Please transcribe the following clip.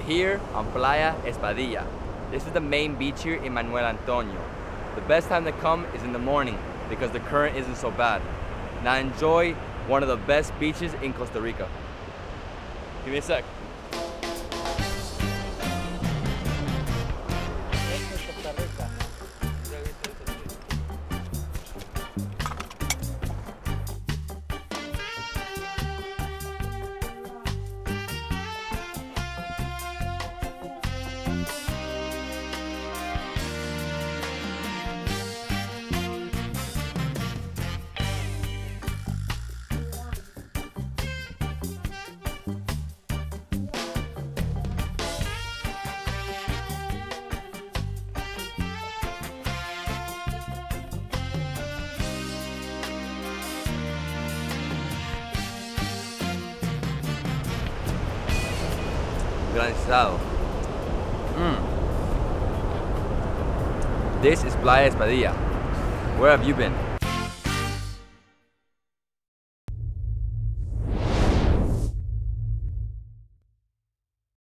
here on Playa Espadilla. This is the main beach here in Manuel Antonio. The best time to come is in the morning because the current isn't so bad. Now enjoy one of the best beaches in Costa Rica. Give me a sec. Granizado. Mm. This is Playa Espadilla. Where have you been?